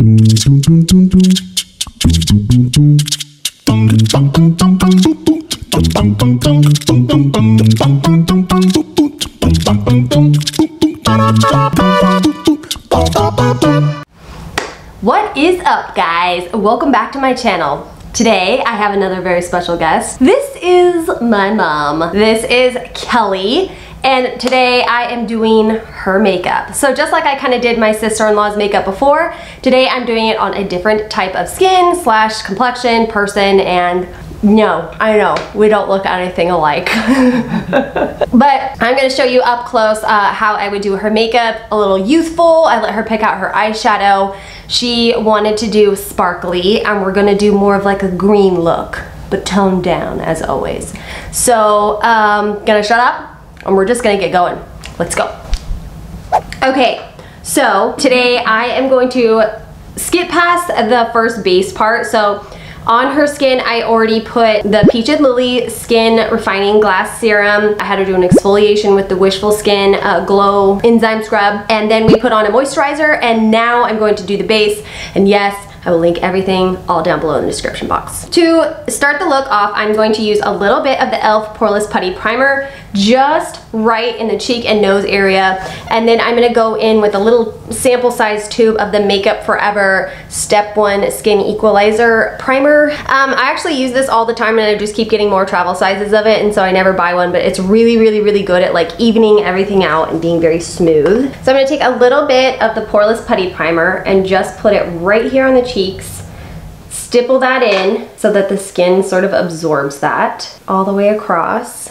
What is up guys? Welcome back to my channel. Today I have another very special guest. This is my mom. This is Kelly and today I am doing her makeup. So just like I kind of did my sister-in-law's makeup before, today I'm doing it on a different type of skin slash complexion person and no, I know, we don't look anything alike. but I'm gonna show you up close uh, how I would do her makeup, a little youthful. I let her pick out her eyeshadow. She wanted to do sparkly and we're gonna do more of like a green look, but toned down as always. So, um, gonna shut up and we're just gonna get going. Let's go. Okay, so today I am going to skip past the first base part. So on her skin, I already put the Peach and Lily Skin Refining Glass Serum. I had her do an exfoliation with the Wishful Skin uh, Glow Enzyme Scrub. And then we put on a moisturizer and now I'm going to do the base. And yes, I will link everything all down below in the description box. To start the look off, I'm going to use a little bit of the e.l.f. Poreless Putty Primer just right in the cheek and nose area. And then I'm gonna go in with a little sample size tube of the Makeup Forever Step 1 Skin Equalizer Primer. Um, I actually use this all the time and I just keep getting more travel sizes of it and so I never buy one, but it's really, really, really good at like evening everything out and being very smooth. So I'm gonna take a little bit of the Poreless Putty Primer and just put it right here on the cheeks stipple that in so that the skin sort of absorbs that all the way across.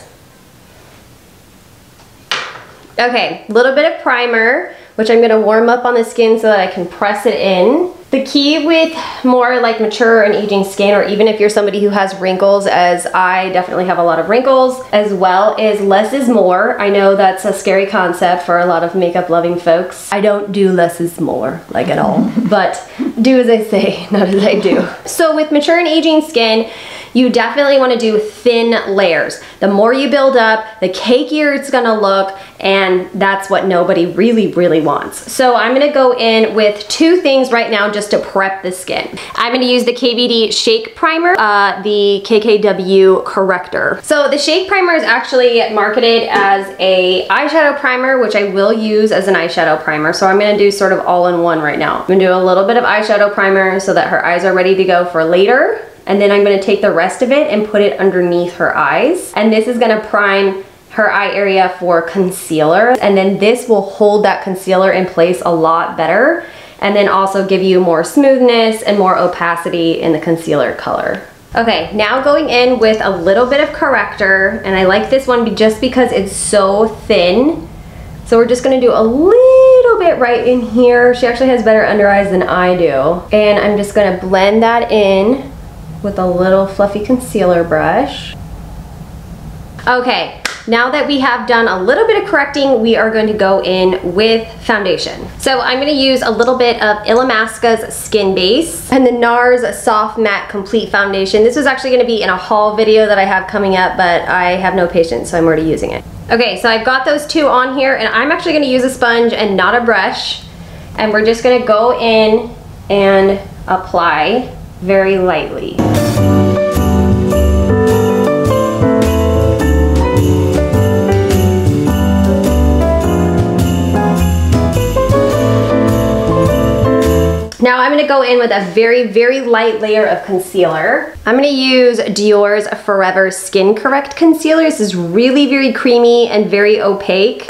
Okay, a little bit of primer, which I'm gonna warm up on the skin so that I can press it in. The key with more like mature and aging skin, or even if you're somebody who has wrinkles, as I definitely have a lot of wrinkles as well, is less is more. I know that's a scary concept for a lot of makeup loving folks. I don't do less is more, like at all, but do as I say, not as I do. So with mature and aging skin, you definitely wanna do thin layers. The more you build up, the cakier it's gonna look, and that's what nobody really, really wants. So I'm gonna go in with two things right now just to prep the skin. I'm gonna use the KVD Shake Primer, uh, the KKW Corrector. So the Shake Primer is actually marketed as a eyeshadow primer, which I will use as an eyeshadow primer. So I'm gonna do sort of all in one right now. I'm gonna do a little bit of eyeshadow primer so that her eyes are ready to go for later and then I'm gonna take the rest of it and put it underneath her eyes. And this is gonna prime her eye area for concealer. And then this will hold that concealer in place a lot better and then also give you more smoothness and more opacity in the concealer color. Okay, now going in with a little bit of corrector, and I like this one just because it's so thin. So we're just gonna do a little bit right in here. She actually has better under eyes than I do. And I'm just gonna blend that in with a little fluffy concealer brush. Okay, now that we have done a little bit of correcting, we are going to go in with foundation. So I'm gonna use a little bit of Illamasqua's Skin Base and the NARS Soft Matte Complete Foundation. This was actually gonna be in a haul video that I have coming up, but I have no patience, so I'm already using it. Okay, so I've got those two on here, and I'm actually gonna use a sponge and not a brush, and we're just gonna go in and apply very lightly. Now I'm gonna go in with a very, very light layer of concealer. I'm gonna use Dior's Forever Skin Correct Concealer. This is really, very creamy and very opaque.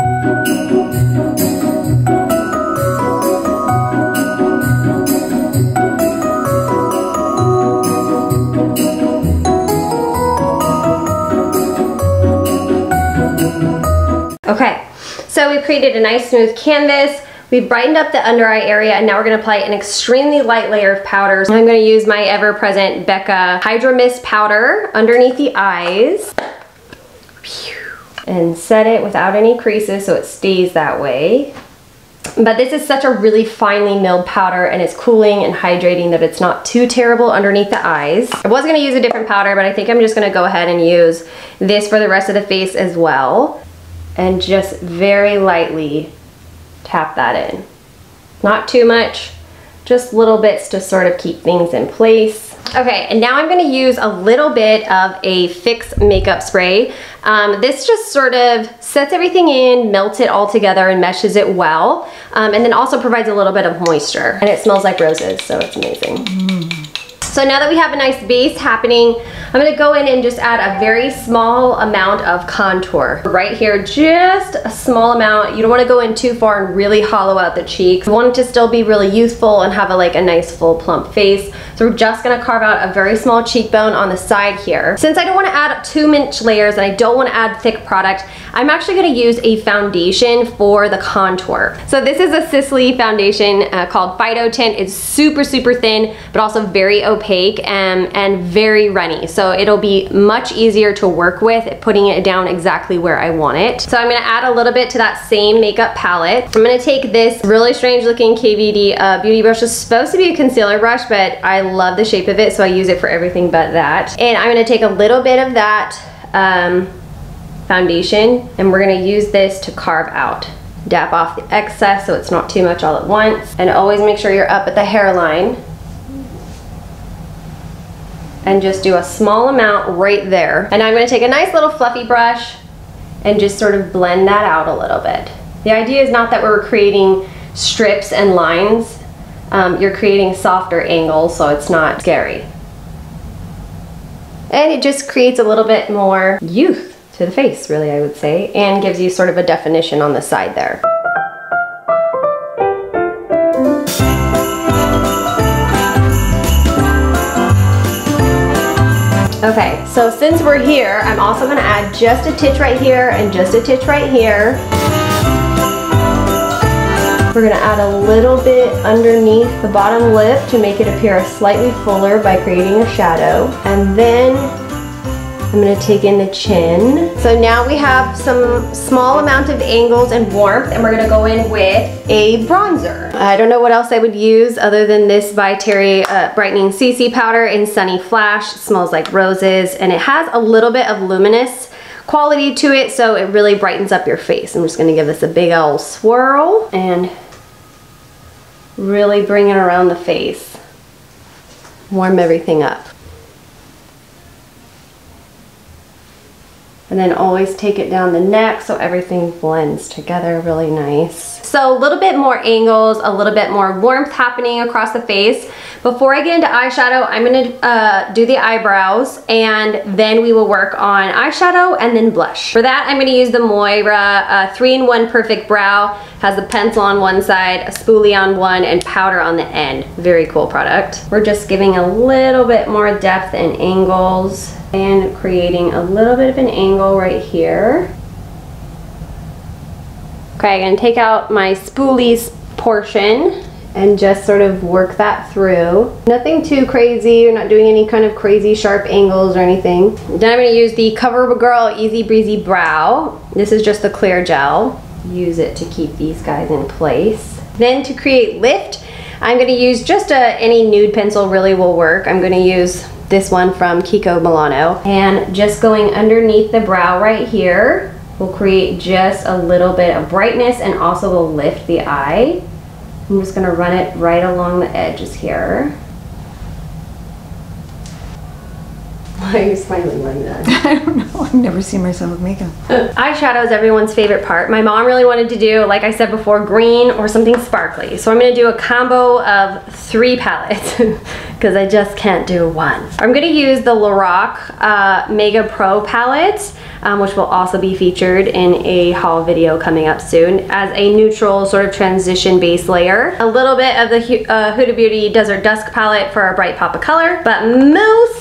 So we've created a nice smooth canvas. We've brightened up the under eye area and now we're gonna apply an extremely light layer of powders. I'm gonna use my ever-present Becca Hydra Mist powder underneath the eyes. And set it without any creases so it stays that way. But this is such a really finely milled powder and it's cooling and hydrating that it's not too terrible underneath the eyes. I was gonna use a different powder, but I think I'm just gonna go ahead and use this for the rest of the face as well. And just very lightly tap that in. Not too much, just little bits to sort of keep things in place. Okay, and now I'm gonna use a little bit of a Fix makeup spray. Um, this just sort of sets everything in, melts it all together and meshes it well. Um, and then also provides a little bit of moisture. And it smells like roses, so it's amazing. Mm. So now that we have a nice base happening, I'm gonna go in and just add a very small amount of contour. Right here, just a small amount. You don't wanna go in too far and really hollow out the cheeks. You want it to still be really youthful and have a, like a nice full plump face. So we're just gonna carve out a very small cheekbone on the side here. Since I don't wanna add two inch layers and I don't wanna add thick product, I'm actually gonna use a foundation for the contour. So this is a Sisley foundation uh, called Phyto Tint. It's super, super thin, but also very opaque and, and very runny. So it'll be much easier to work with putting it down exactly where I want it. So I'm gonna add a little bit to that same makeup palette. I'm gonna take this really strange looking KVD uh, beauty brush. It's supposed to be a concealer brush, but I love the shape of it, so I use it for everything but that. And I'm gonna take a little bit of that um, foundation and we're gonna use this to carve out. Dab off the excess so it's not too much all at once. And always make sure you're up at the hairline. And just do a small amount right there. And I'm gonna take a nice little fluffy brush and just sort of blend that out a little bit. The idea is not that we're creating strips and lines. Um, you're creating softer angles so it's not scary. And it just creates a little bit more youth to the face, really, I would say, and gives you sort of a definition on the side there. Okay, so since we're here, I'm also gonna add just a titch right here and just a titch right here. We're gonna add a little bit underneath the bottom lip to make it appear slightly fuller by creating a shadow. And then I'm gonna take in the chin. So now we have some small amount of angles and warmth and we're gonna go in with a bronzer. I don't know what else I would use other than this by Terry uh, Brightening CC Powder in Sunny Flash. It smells like roses and it has a little bit of luminous quality to it so it really brightens up your face. I'm just gonna give this a big old swirl and really bring it around the face. Warm everything up. And then always take it down the neck so everything blends together really nice. So a little bit more angles, a little bit more warmth happening across the face. Before I get into eyeshadow, I'm gonna uh, do the eyebrows and then we will work on eyeshadow and then blush. For that, I'm gonna use the Moira 3-in-1 uh, Perfect Brow. Has a pencil on one side, a spoolie on one, and powder on the end. Very cool product. We're just giving a little bit more depth and angles and creating a little bit of an angle right here. Okay, I'm gonna take out my spoolies portion and just sort of work that through. Nothing too crazy, you're not doing any kind of crazy sharp angles or anything. Then I'm gonna use the CoverGirl Easy Breezy Brow. This is just the clear gel. Use it to keep these guys in place. Then to create lift, I'm gonna use just a, any nude pencil really will work. I'm gonna use this one from Kiko Milano. And just going underneath the brow right here will create just a little bit of brightness and also will lift the eye. I'm just gonna run it right along the edges here. Why are you smiling like that? I don't know. I've never seen myself with makeup. Eyeshadow is everyone's favorite part. My mom really wanted to do, like I said before, green or something sparkly. So I'm gonna do a combo of three palettes because I just can't do one. I'm gonna use the Lorac uh, Mega Pro palette um, which will also be featured in a haul video coming up soon as a neutral sort of transition base layer. A little bit of the uh, Huda Beauty Desert Dusk palette for a bright pop of color, but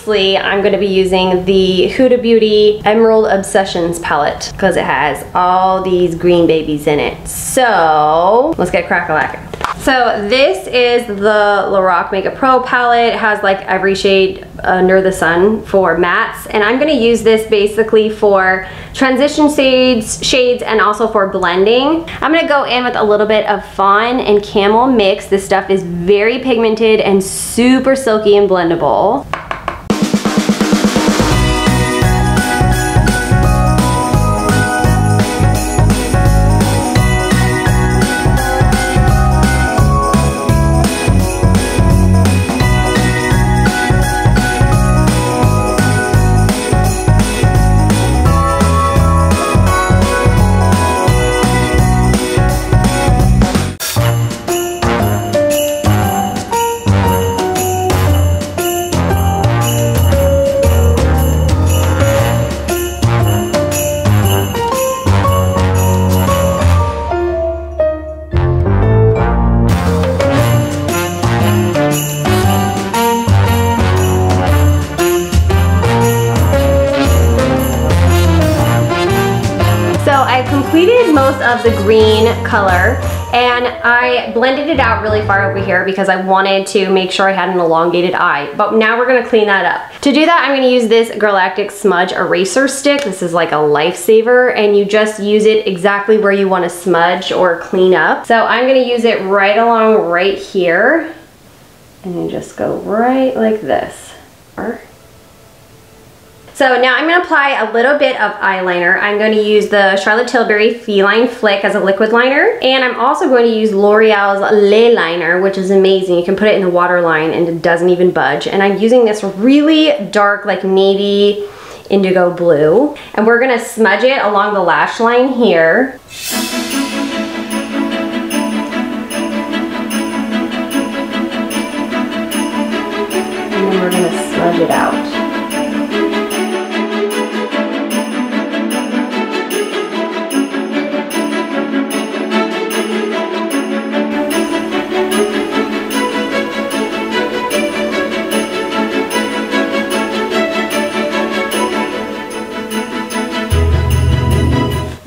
mostly I'm gonna be using the Huda Beauty Emerald Obsessions palette because it has all these green babies in it. So let's get crack-a-lacking. So this is the Lorac Mega Pro palette. It has like every shade under the sun for mattes and I'm going to use this basically for transition shades, shades and also for blending. I'm going to go in with a little bit of Fawn and Camel mix. This stuff is very pigmented and super silky and blendable. The green color and I blended it out really far over here because I wanted to make sure I had an elongated eye. But now we're gonna clean that up. To do that, I'm gonna use this Galactic Smudge Eraser Stick. This is like a lifesaver and you just use it exactly where you wanna smudge or clean up. So I'm gonna use it right along right here and you just go right like this. So now I'm going to apply a little bit of eyeliner. I'm going to use the Charlotte Tilbury Feline Flick as a liquid liner. And I'm also going to use L'Oreal's Le Liner, which is amazing. You can put it in the waterline and it doesn't even budge. And I'm using this really dark, like navy indigo blue. And we're going to smudge it along the lash line here. And then we're going to smudge it out.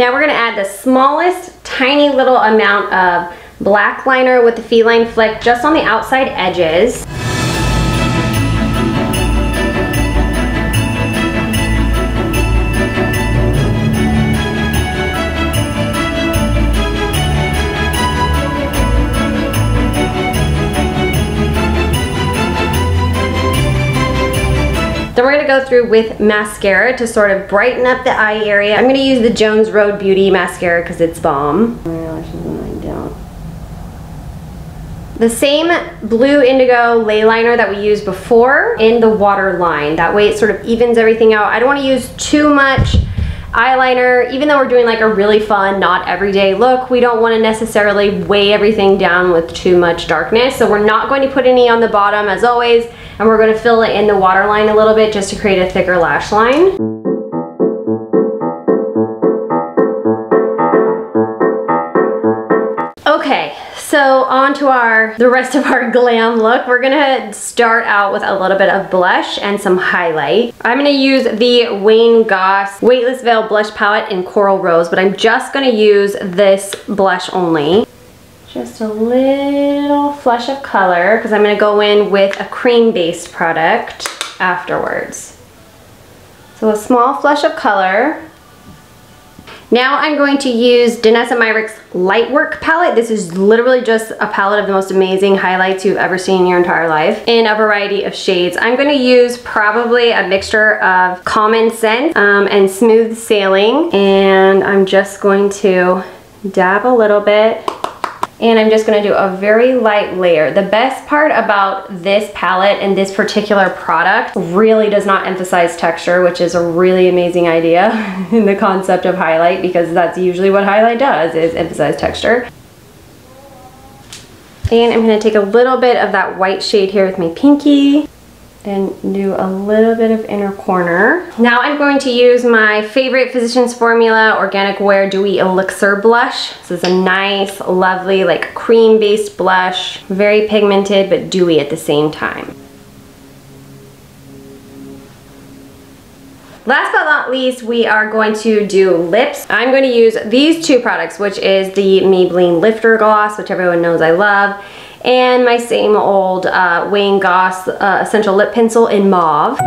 Now we're gonna add the smallest tiny little amount of black liner with the feline flick just on the outside edges. Go through with mascara to sort of brighten up the eye area. I'm gonna use the Jones Road Beauty mascara because it's bomb. The same blue indigo Le Liner that we used before in the water line. That way it sort of evens everything out. I don't wanna use too much eyeliner, even though we're doing like a really fun, not everyday look, we don't want to necessarily weigh everything down with too much darkness. So we're not going to put any on the bottom as always, and we're going to fill it in the waterline a little bit just to create a thicker lash line. Okay, so on to our, the rest of our glam look. We're gonna start out with a little bit of blush and some highlight. I'm gonna use the Wayne Goss Weightless Veil Blush Palette in Coral Rose, but I'm just gonna use this blush only. Just a little flush of color because I'm gonna go in with a cream-based product afterwards. So a small flush of color. Now I'm going to use Danessa Myricks Lightwork palette. This is literally just a palette of the most amazing highlights you've ever seen in your entire life in a variety of shades. I'm gonna use probably a mixture of Common Sense um, and Smooth Sailing and I'm just going to dab a little bit and I'm just gonna do a very light layer. The best part about this palette and this particular product really does not emphasize texture, which is a really amazing idea in the concept of highlight because that's usually what highlight does is emphasize texture. And I'm gonna take a little bit of that white shade here with my pinky and do a little bit of inner corner. Now I'm going to use my favorite Physicians Formula Organic Wear Dewy Elixir blush. This is a nice, lovely, like cream-based blush. Very pigmented, but dewy at the same time. Last but not least, we are going to do lips. I'm going to use these two products, which is the Maybelline Lifter Gloss, which everyone knows I love, and my same old uh, Wayne Goss uh, Essential Lip Pencil in Mauve.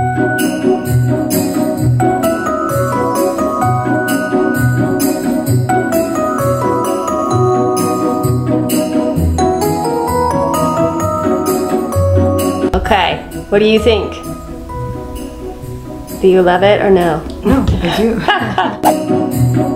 Okay, what do you think? Do you love it or no? No, I do.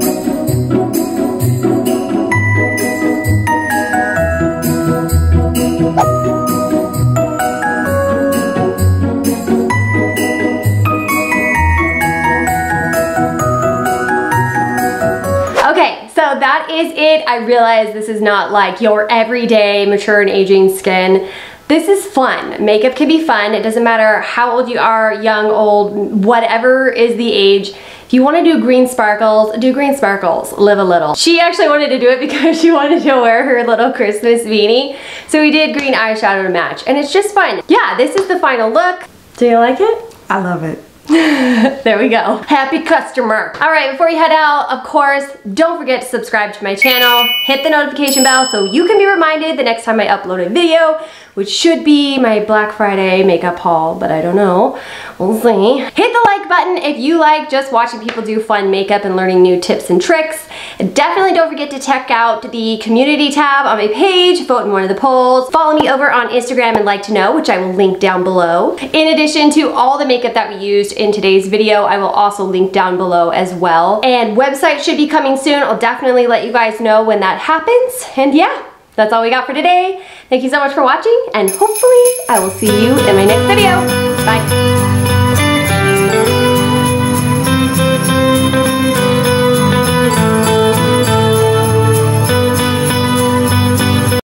is it. I realize this is not like your everyday mature and aging skin. This is fun. Makeup can be fun. It doesn't matter how old you are, young, old, whatever is the age. If you wanna do green sparkles, do green sparkles, live a little. She actually wanted to do it because she wanted to wear her little Christmas beanie. So we did green eyeshadow to match and it's just fun. Yeah, this is the final look. Do you like it? I love it. there we go. Happy customer. All right, before you head out, of course, don't forget to subscribe to my channel. Hit the notification bell so you can be reminded the next time I upload a video, which should be my Black Friday makeup haul, but I don't know. We'll see. Hit the like button if you like just watching people do fun makeup and learning new tips and tricks. Definitely don't forget to check out the community tab on my page, vote in one of the polls. Follow me over on Instagram and like to know, which I will link down below. In addition to all the makeup that we used in today's video. I will also link down below as well. And website should be coming soon. I'll definitely let you guys know when that happens. And yeah, that's all we got for today. Thank you so much for watching and hopefully I will see you in my next video. Bye.